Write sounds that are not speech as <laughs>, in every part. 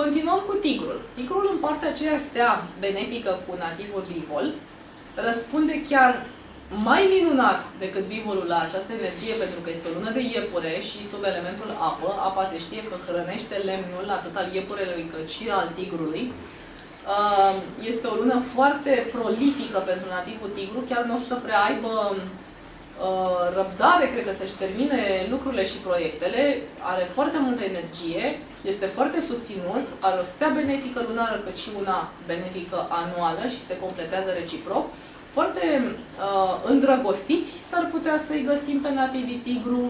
Continuăm cu tigrul. Tigrul în partea aceea stea benefică cu nativul bivol răspunde chiar mai minunat decât bivolul la această energie pentru că este o lună de iepure și sub elementul apă. Apa se știe că hrănește lemnul atât al iepurelui cât și al tigrului. Uh, este o lună foarte prolifică pentru nativul tigru, chiar nu o să prea aibă uh, răbdare, cred că să-și termine lucrurile și proiectele, are foarte multă energie, este foarte susținut, are o stea benefică lunară cât și una benefică anuală și se completează reciproc foarte uh, îndrăgostiți, s-ar putea să-i găsim pe nativii tigru.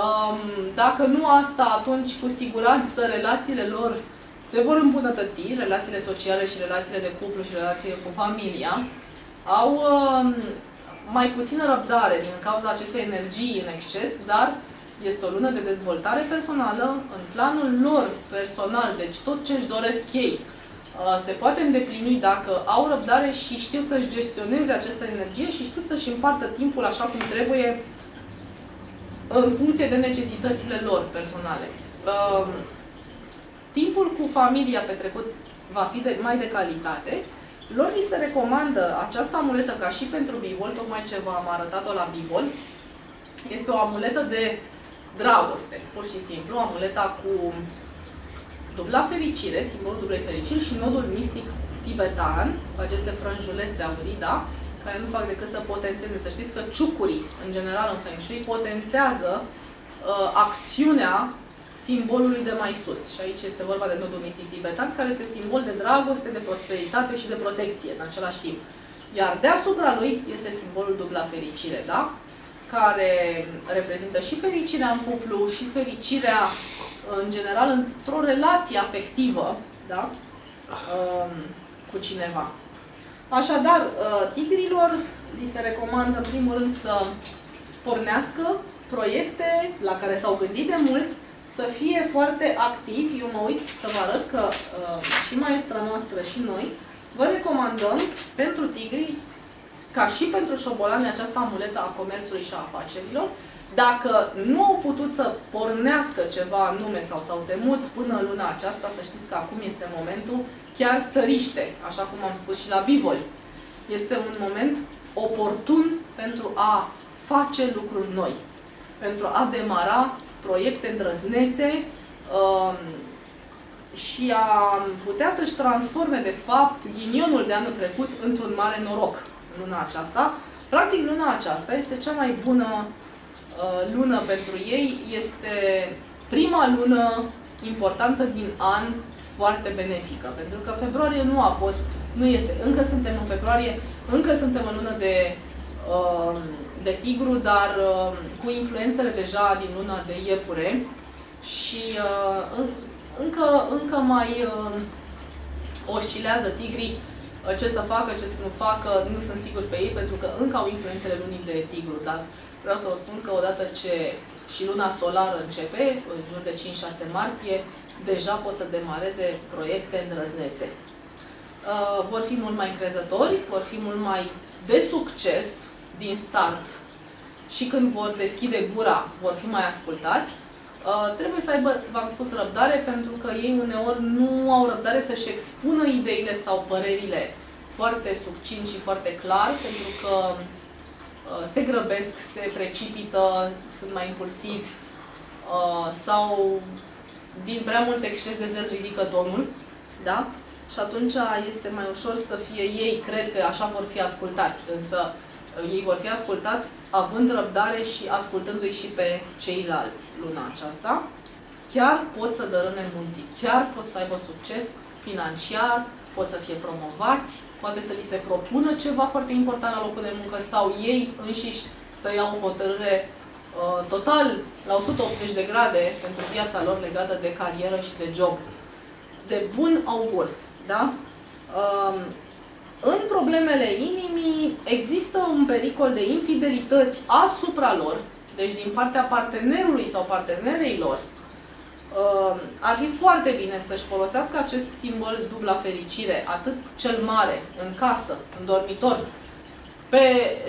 Um, dacă nu asta, atunci cu siguranță relațiile lor se vor îmbunătăți, relațiile sociale și relațiile de cuplu și relațiile cu familia. Au um, mai puțină răbdare din cauza acestei energii în exces, dar este o lună de dezvoltare personală în planul lor personal, deci tot ce își doresc ei, Uh, se poate îndeplini dacă au răbdare și știu să-și gestioneze această energie și știu să-și împartă timpul așa cum trebuie în funcție de necesitățile lor personale. Uh, timpul cu familia petrecut va fi de, mai de calitate. Lor li se recomandă această amuletă ca și pentru bivol, tocmai ce v-am arătat-o la bivol. Este o amuletă de dragoste, pur și simplu, amuleta cu dubla fericire, simbolul dublei fericiri și nodul mistic tibetan, cu aceste frânjulețe aurii, da? care nu fac decât să potențeze. Să știți că ciucurii, în general în Feng Shui, potențează uh, acțiunea simbolului de mai sus. Și aici este vorba de nodul mistic tibetan, care este simbol de dragoste, de prosperitate și de protecție în același timp. Iar deasupra lui este simbolul dubla fericire, da? care reprezintă și fericirea în cuplu, și fericirea în general, într-o relație afectivă da? Um, cu cineva. Așadar, uh, tigrilor li se recomandă, în primul rând, să pornească proiecte la care s-au gândit de mult, să fie foarte activi. Eu mă uit să vă arăt că uh, și maestra noastră și noi vă recomandăm pentru tigri, ca și pentru șobolani, această amuletă a comerțului și a afacerilor, dacă nu au putut să pornească ceva anume sau s-au temut până luna aceasta, să știți că acum este momentul chiar săriște, așa cum am spus și la Bivoli. Este un moment oportun pentru a face lucruri noi, pentru a demara proiecte îndrăznețe um, și a putea să-și transforme, de fapt, ghinionul de anul trecut într-un mare noroc luna aceasta. Practic, luna aceasta este cea mai bună Uh, lună pentru ei este prima lună importantă din an foarte benefică. Pentru că februarie nu a fost, nu este, încă suntem în februarie, încă suntem în lună de, uh, de tigru, dar uh, cu influențele deja din luna de iepure. Și încă, încă mai oscilează tigrii. Ce să facă, ce să nu facă, nu sunt sigur pe ei, pentru că încă au influențele lunii de tigru, dar Vreau să vă spun că odată ce și luna solară începe, în jur de 5-6 martie, deja pot să demareze proiecte îndrăznețe. Uh, vor fi mult mai încrezători, vor fi mult mai de succes din start și când vor deschide gura, vor fi mai ascultați. Uh, trebuie să aibă, v-am spus, răbdare, pentru că ei uneori nu au răbdare să-și expună ideile sau părerile foarte succint și foarte clar, pentru că Uh, se grăbesc, se precipită, sunt mai impulsivi uh, sau din prea mult exces de zel ridică tonul, da? Și atunci este mai ușor să fie ei, cred că așa vor fi ascultați, însă uh, ei vor fi ascultați având răbdare și ascultându-i și pe ceilalți luna aceasta. Chiar pot să dărâme munții, chiar pot să aibă succes financiar, pot să fie promovați, poate să li se propună ceva foarte important la locul de muncă sau ei înșiși să iau o hotărâre uh, total la 180 de grade pentru viața lor legată de carieră și de job. De bun augur. Da? Uh, în problemele inimii există un pericol de infidelități asupra lor, deci din partea partenerului sau partenereilor, uh, ar fi foarte bine să-și folosească acest simbol dubla fericire, atât cel mare, în casă, în dormitor, pe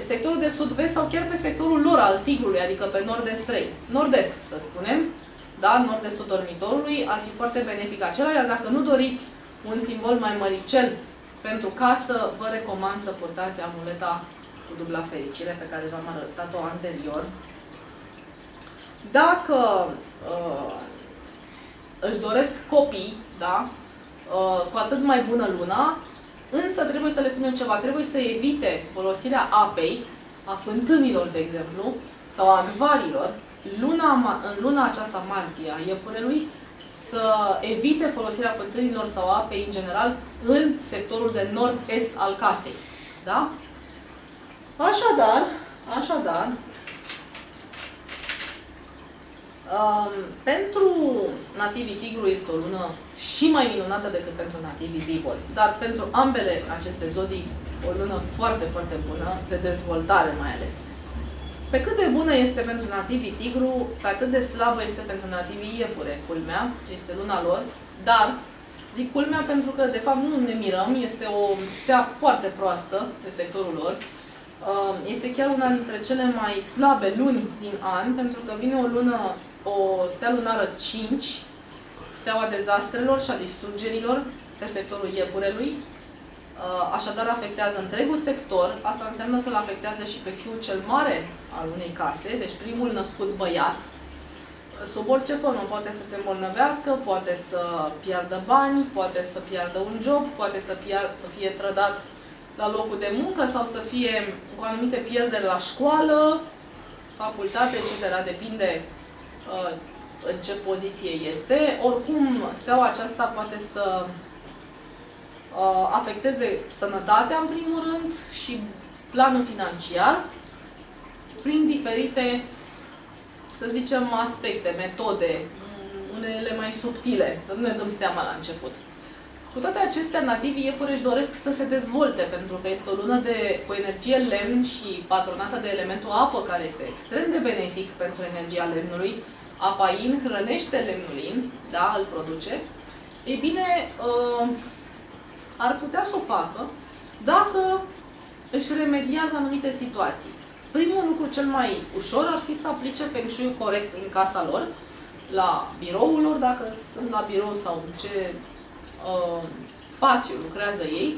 sectorul de sud-vest sau chiar pe sectorul lor al tigrului, adică pe nord-est 3, nord-est să spunem, da, în nord-estul dormitorului, ar fi foarte benefic acela, iar dacă nu doriți un simbol mai măricel pentru casă, vă recomand să purtați amuleta cu dubla fericire pe care v-am arătat-o anterior. Dacă uh, își doresc copii, da, uh, cu atât mai bună luna, însă trebuie să le spunem ceva, trebuie să evite folosirea apei, a fântânilor, de exemplu, sau a acvarilor, luna, în luna aceasta martie a iepurelui, să evite folosirea fântânilor sau apei în general în sectorul de nord-est al casei. Da? Așadar, așadar, um, pentru nativii tigru este o lună și mai minunată decât pentru nativii bivol. Dar pentru ambele aceste zodii, o lună foarte, foarte bună, de dezvoltare mai ales. Pe cât de bună este pentru nativii tigru, pe atât de slabă este pentru nativii iepure, culmea, este luna lor, dar zic culmea pentru că, de fapt, nu ne mirăm, este o stea foarte proastă pe sectorul lor, uh, este chiar una dintre cele mai slabe luni din an, pentru că vine o lună, o stea lunară 5, steaua dezastrelor și a distrugerilor pe sectorul iepurelui, Uh, așadar afectează întregul sector. Asta înseamnă că îl afectează și pe fiul cel mare al unei case, deci primul născut băiat. Sub orice formă poate să se îmbolnăvească, poate să piardă bani, poate să piardă un job, poate să, piar, să fie trădat la locul de muncă sau să fie cu anumite pierderi la școală, facultate, etc. Depinde uh, în ce poziție este. Oricum, steaua aceasta poate să uh, afecteze sănătatea, în primul rând, și planul financiar, prin diferite, să zicem, aspecte, metode, unele mai subtile, că nu ne dăm seama la început. Cu toate acestea, nativii iepure își doresc să se dezvolte, pentru că este o lună de, cu energie lemn și patronată de elementul apă, care este extrem de benefic pentru energia lemnului. Apa in hrănește lemnul in, da, îl produce. Ei bine, uh, ar putea să o facă dacă își remediază anumite situații. Primul lucru cel mai ușor ar fi să aplice Feng Shui corect în casa lor, la biroul lor, dacă sunt la birou sau în ce uh, spațiu lucrează ei,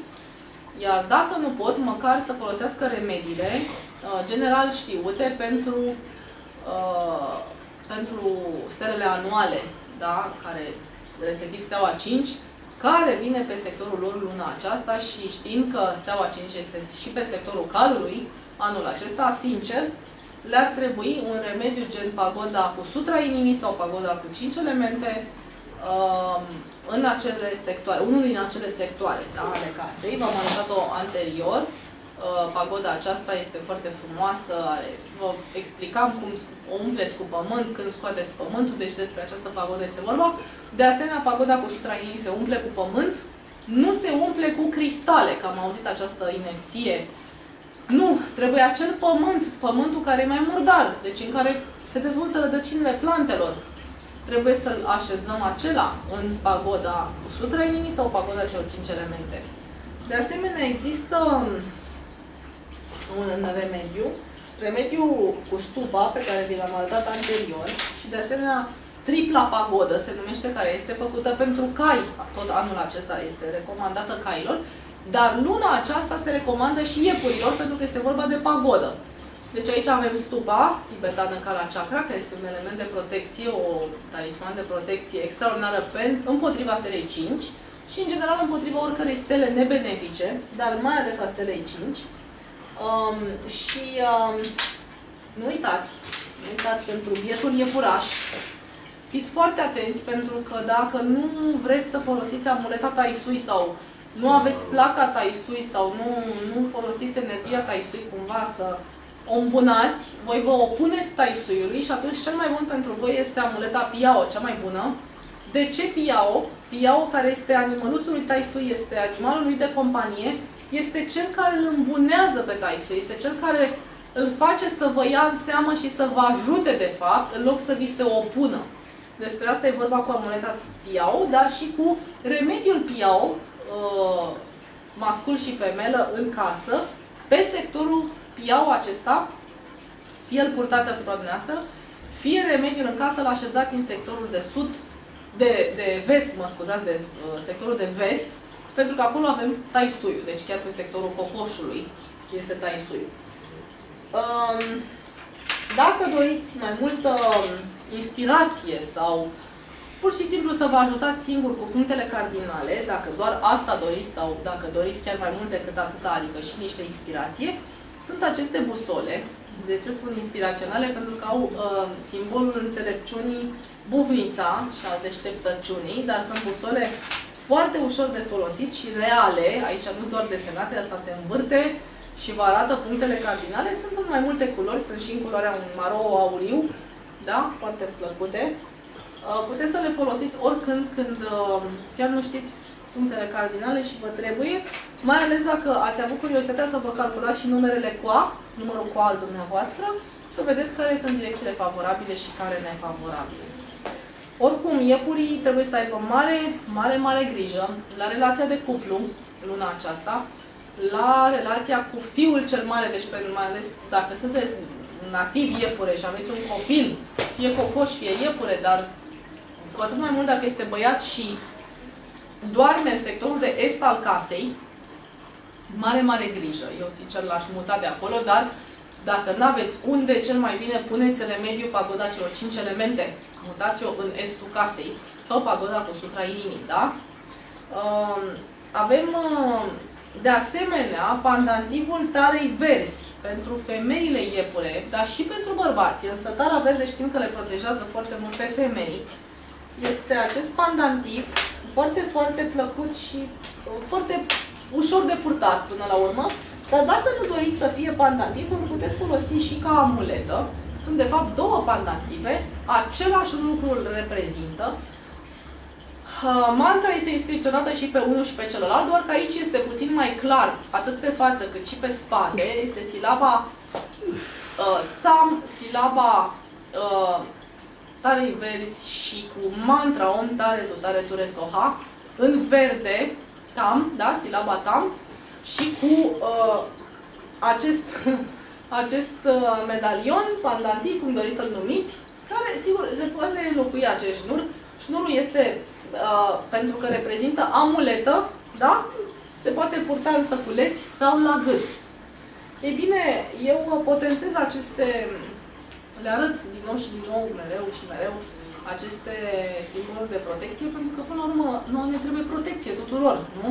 iar dacă nu pot, măcar să folosească remediile uh, general știute pentru, uh, pentru stelele anuale, da? care respectiv steaua 5, care vine pe sectorul lor luna aceasta și știind că Steaua 5 este și pe sectorul calului anul acesta, sincer, le-ar trebui un remediu gen pagoda cu sutra inimii sau pagoda cu 5 elemente uh, în acele sectoare, unul din acele sectoare da, ale casei. V-am arătat-o anterior. Uh, pagoda aceasta este foarte frumoasă, are, vă explicam cum o umpleți cu pământ, când scoateți pământul, deci despre această pagodă este vorba. De asemenea, pagoda cu sutra inimii se umple cu pământ, nu se umple cu cristale, că am auzit această inepție. Nu, trebuie acel pământ, pământul care e mai murdar, deci în care se dezvoltă rădăcinile plantelor. Trebuie să-l așezăm acela în pagoda cu sutra inimii sau pagoda celor cinci elemente. De asemenea, există un remediu, remediu cu stupa pe care vi l-am arătat anterior și de asemenea tripla pagodă se numește, care este făcută pentru cai. Tot anul acesta este recomandată cailor, dar luna aceasta se recomandă și iepurilor pentru că este vorba de pagodă. Deci aici avem stupa tibetană la chakra, care este un element de protecție, o talisman de protecție extraordinară împotriva stelei 5 și în general împotriva oricărei stele nebenefice, dar mai ales a stelei 5. Um, și um, nu uitați, nu uitați pentru bietul iepuraș, fiți foarte atenți pentru că dacă nu vreți să folosiți amuleta Taisui sau nu aveți placa Taisui sau nu, nu folosiți energia Taisui cumva să o îmbunați, voi vă opuneți Taisuiului și atunci cel mai bun pentru voi este amuleta Piao, cea mai bună. De ce Piao? Piao, care este animăluțul lui Taisui, este animalul lui de companie, este cel care îl îmbunează pe Taisui, este cel care îl face să vă ia în seamă și să vă ajute, de fapt, în loc să vi se opună. Despre asta e vorba cu amuleta Piau, dar și cu remediul Piau, uh, mascul și femelă în casă, pe sectorul Piau acesta, fie îl purtați asupra dumneavoastră, fie remediul în casă, l așezați în sectorul de sud, de, de vest, mă scuzați, de uh, sectorul de vest, pentru că acolo avem taisuiu, deci chiar pe sectorul cocoșului este taisuiu. Um, dacă doriți mai multă inspirație sau pur și simplu să vă ajutați singur cu punctele cardinale, dacă doar asta doriți sau dacă doriți chiar mai mult decât atâta, adică și niște inspirație, sunt aceste busole. De ce spun inspiraționale? Pentru că au uh, simbolul înțelepciunii buvnița și al deșteptăciunii, dar sunt busole foarte ușor de folosit și reale, aici nu doar desenate, asta se învârte și vă arată punctele cardinale, sunt în mai multe culori, sunt și în culoarea un maro auriu, da? Foarte plăcute. Uh, puteți să le folosiți oricând când uh, chiar nu știți punctele cardinale și vă trebuie, mai ales dacă ați avut curiozitatea să vă calculați și numerele COA, numărul COA al dumneavoastră, să vedeți care sunt direcțiile favorabile și care nefavorabile. Oricum, iepurii trebuie să aibă mare, mare, mare grijă la relația de cuplu luna aceasta, la relația cu fiul cel mare, deci pe, mai ales dacă sunteți nativ iepure și aveți un copil, fie cocoș, fie iepure, dar cu atât mai mult dacă este băiat și doarme în sectorul de est al casei, mare, mare grijă. Eu, sincer, l-aș muta de acolo, dar dacă nu aveți unde, cel mai bine puneți remediu pagoda celor 5 elemente. Mutați-o în estul casei sau pagoda cu sutra inimii, da? Uh, avem, uh, de asemenea, pandantivul tarei verzi pentru femeile iepure, dar și pentru bărbați. Însă tara verde știm că le protejează foarte mult pe femei. Este acest pandantiv foarte, foarte plăcut și uh, foarte ușor de purtat până la urmă. Dar dacă nu doriți să fie pandantiv, îl puteți folosi și ca amuletă. Sunt de fapt două pandantive, același lucru îl reprezintă. Uh, mantra este inscripționată și pe unul și pe celălalt, doar că aici este puțin mai clar, atât pe față cât și pe spate. Este silaba uh, țam, silaba uh, tare verzi și cu mantra om tare tu tare tu resoha, în verde, tam, da, silaba tam, și cu uh, acest, <laughs> acest uh, medalion, pandantic, cum doriți să-l numiți, care, sigur, se poate înlocui acest șnur. Șnurul este, uh, pentru că reprezintă amuletă, da? Se poate purta în săculeți sau la gât. Ei bine, eu potențez aceste, le arăt din nou și din nou, mereu și mereu, aceste simboluri de protecție, pentru că, până la urmă, noi ne trebuie protecție tuturor, nu?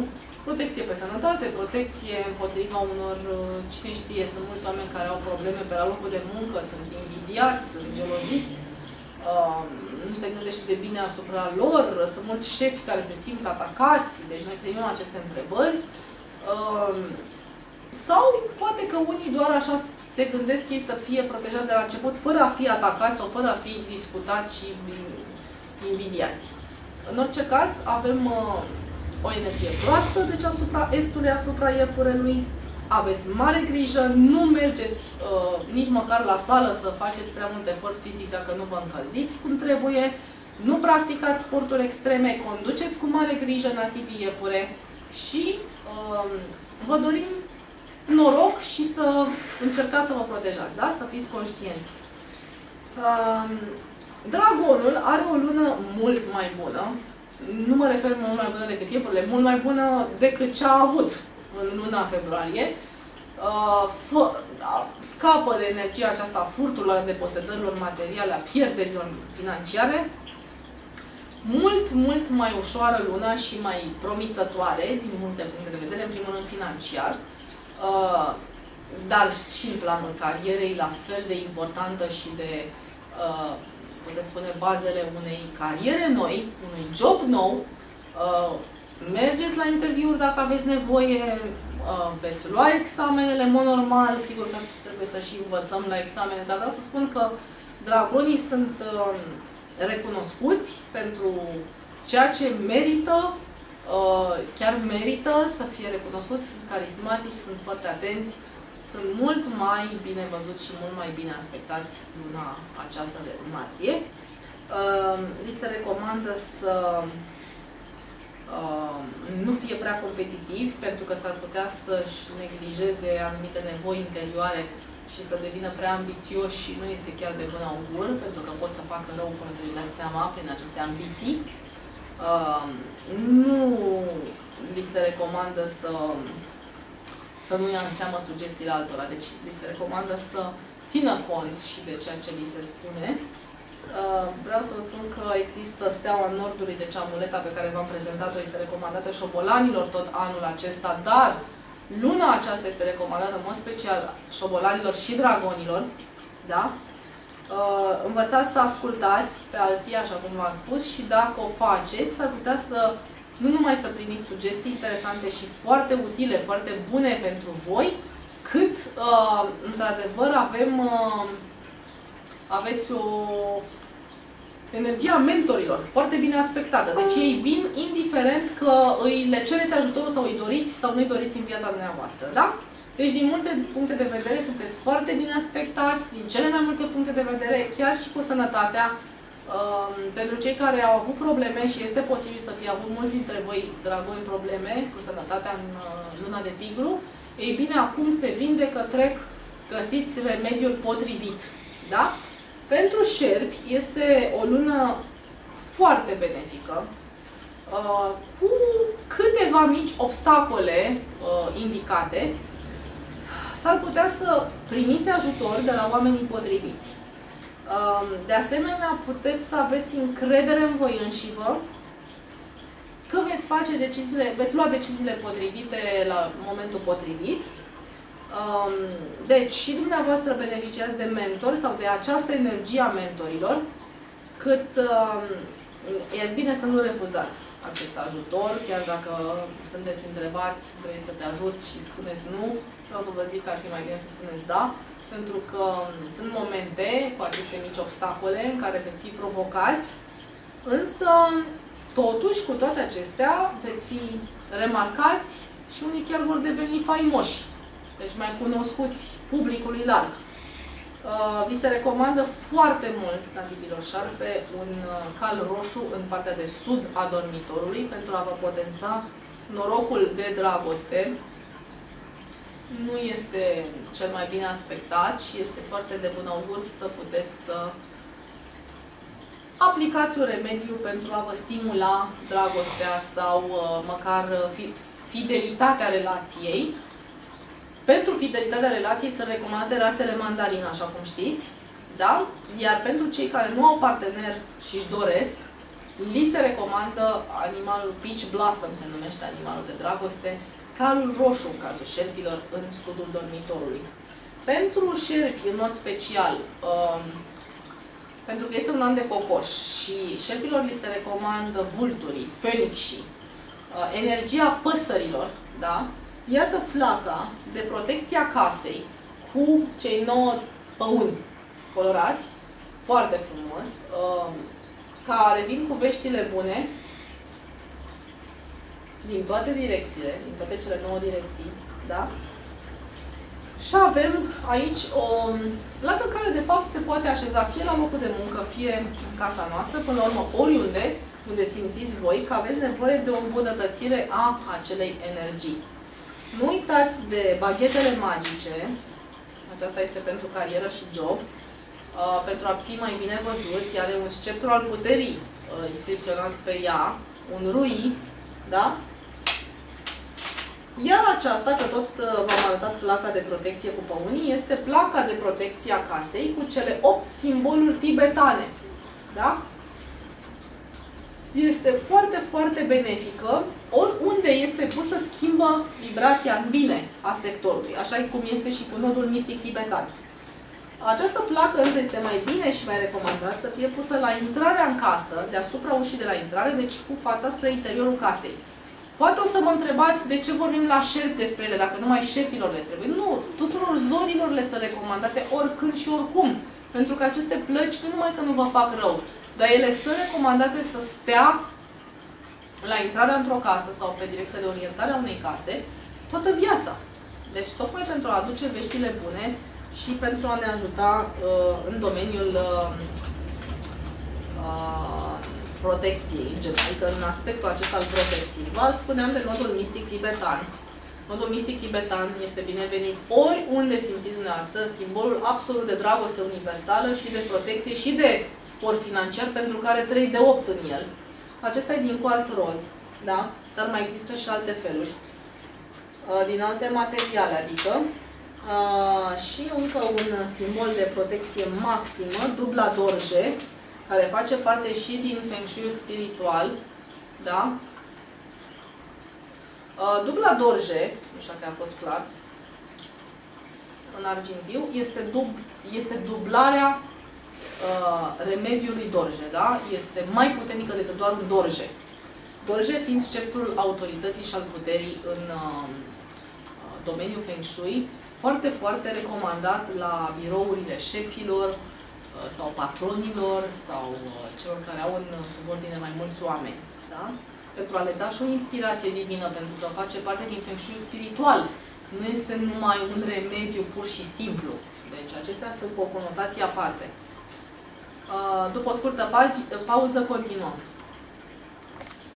Protecție pe sănătate, protecție împotriva unor, uh, cine știe, sunt mulți oameni care au probleme pe la locul de muncă, sunt invidiați, sunt geloziți, uh, nu se gândește de bine asupra lor, sunt mulți șefi care se simt atacați, deci noi primim aceste întrebări. Uh, sau poate că unii doar așa se gândesc ei să fie protejați de la început, fără a fi atacați sau fără a fi discutați și invidiați. În orice caz, avem uh, o energie proastă, deci asupra estului, asupra iepurelui. Aveți mare grijă, nu mergeți uh, nici măcar la sală să faceți prea mult efort fizic dacă nu vă încălziți cum trebuie. Nu practicați sporturi extreme, conduceți cu mare grijă nativii iepure și uh, vă dorim noroc și să încercați să vă protejați, da? Să fiți conștienți. Uh, Dragonul are o lună mult mai bună, nu mă refer mult mai bună decât iepurile, mult mai bună decât ce a avut în luna februarie. Uh, scapă de energia aceasta a furturilor, de posedărilor materiale, a pierderilor financiare. Mult, mult mai ușoară luna și mai promițătoare, din multe puncte de vedere, în primul rând financiar, uh, dar și în planul carierei, la fel de importantă și de uh, puteți spune, bazele unei cariere noi, unui job nou, uh, mergeți la interviuri dacă aveți nevoie, uh, veți lua examenele, în mod normal, sigur că trebuie să și învățăm la examene, dar vreau să spun că dragonii sunt uh, recunoscuți pentru ceea ce merită, chiar merită să fie recunoscuți, sunt carismatici, sunt foarte atenți, sunt mult mai bine văzuți și mult mai bine aspectați luna aceasta de martie. Uh, li se recomandă să uh, nu fie prea competitiv, pentru că s-ar putea să-și neglijeze anumite nevoi interioare și să devină prea ambițioși și nu este chiar de bun augur, pentru că pot să facă rău fără să-și dea seama prin aceste ambiții. Uh, nu li se recomandă să, să nu ia în seamă sugestiile altora, deci li se recomandă să țină cont și de ceea ce li se spune. Uh, vreau să vă spun că există steaua Nordului, deci amuleta pe care v-am prezentat-o este recomandată șobolanilor tot anul acesta, dar luna aceasta este recomandată în mod special șobolanilor și dragonilor. Da? Uh, învățați să ascultați pe alții, așa cum v-am spus, și dacă o faceți, s-ar putea să nu numai să primiți sugestii interesante și foarte utile, foarte bune pentru voi, cât, uh, într-adevăr, avem, uh, aveți o energia mentorilor, foarte bine aspectată. Deci ei vin indiferent că îi le cereți ajutorul sau îi doriți sau nu îi doriți în viața dumneavoastră, da? Deci, din multe puncte de vedere, sunteți foarte bine aspectați, din cele mai multe puncte de vedere, chiar și cu sănătatea. Um, pentru cei care au avut probleme și este posibil să fie avut mulți dintre voi, dragoi, probleme cu sănătatea în uh, luna de tigru, ei bine, acum se vindecă, trec, găsiți remediul potrivit. Da? Pentru șerpi este o lună foarte benefică, uh, cu câteva mici obstacole uh, indicate, s-ar putea să primiți ajutor de la oamenii potriviți. Um, de asemenea, puteți să aveți încredere în voi înșivă, că veți face deciziile, veți lua deciziile potrivite la momentul potrivit. Um, deci, și dumneavoastră beneficiați de mentor sau de această energie a mentorilor, cât um, e bine să nu refuzați acest ajutor, chiar dacă sunteți întrebați, vreți să te ajut și spuneți nu, vreau să vă zic că ar fi mai bine să spuneți da, pentru că sunt momente cu aceste mici obstacole în care veți fi provocați, însă, totuși, cu toate acestea, veți fi remarcați și unii chiar vor deveni faimoși, deci mai cunoscuți publicului larg. Uh, vi se recomandă foarte mult, nativilor șarpe, un uh, cal roșu în partea de sud a dormitorului pentru a vă potența norocul de dragoste. Nu este cel mai bine aspectat și este foarte de bun augur să puteți să aplicați un remediu pentru a vă stimula dragostea sau uh, măcar fidelitatea relației pentru fidelitatea relației sunt recomandate rațele mandarin, așa cum știți. Da? Iar pentru cei care nu au partener și își doresc, li se recomandă animalul Peach Blossom, se numește animalul de dragoste, calul roșu în cazul șerpilor în sudul dormitorului. Pentru șerpi, în mod special, um, pentru că este un an de cocoș și șerpilor li se recomandă vulturii, fenicșii, uh, energia păsărilor, da? Iată placa de protecție a casei cu cei nouă păuni colorați, foarte frumos, um, care vin cu veștile bune din toate direcțiile, din toate cele nouă direcții, da? Și avem aici o placă care de fapt se poate așeza fie la locul de muncă, fie în casa noastră, până la urmă oriunde, unde simțiți voi că aveți nevoie de o îmbunătățire a acelei energii. Nu uitați de baghetele magice, aceasta este pentru carieră și job, uh, pentru a fi mai bine văzuți, are un sceptru al puterii uh, inscripționat pe ea, un rui, da? Iar aceasta, că tot uh, v-am arătat placa de protecție cu păunii, este placa de protecție a casei cu cele 8 simboluri tibetane. Da? este foarte, foarte benefică. Oriunde este pusă, schimbă vibrația în bine a sectorului, așa cum este și cu nodul mistic tibetan. Această placă însă este mai bine și mai recomandat să fie pusă la intrarea în casă, deasupra ușii de la intrare, deci cu fața spre interiorul casei. Poate o să mă întrebați de ce vorbim la șerpi despre ele, dacă numai șerpilor le trebuie. Nu, tuturor zorilor le sunt recomandate oricând și oricum. Pentru că aceste plăci nu numai că nu vă fac rău, dar ele sunt recomandate să stea la intrarea într-o casă sau pe direcția de orientare a unei case toată viața. Deci tocmai pentru a aduce veștile bune și pentru a ne ajuta uh, în domeniul uh, uh, protecției, în general, adică în aspectul acesta al protecției. Vă spuneam de nodul mistic tibetan. Nodul mistic tibetan este binevenit oriunde simțiți dumneavoastră, simbolul absolut de dragoste universală și de protecție și de spor financiar pentru care 3 de 8 în el. Acesta e din cuarț roz, da? Dar mai există și alte feluri. Uh, din alte materiale, adică. Uh, și încă un simbol de protecție maximă, dubla dorje, care face parte și din Feng Shui spiritual, da? Uh, dubla dorje, nu știu dacă a fost clar, în argintiu, este, dub, este dublarea uh, remediului dorje, da? Este mai puternică decât doar un dorje. Dorje fiind sceptrul autorității și al puterii în uh, domeniul Feng Shui, foarte, foarte recomandat la birourile șefilor uh, sau patronilor sau uh, celor care au în subordine mai mulți oameni. Da? Pentru a le da și o inspirație divină, pentru că face parte din Feng Shui spiritual. Nu este numai un remediu pur și simplu. Deci acestea sunt cu o conotație aparte. Uh, după o scurtă pauză, continuăm.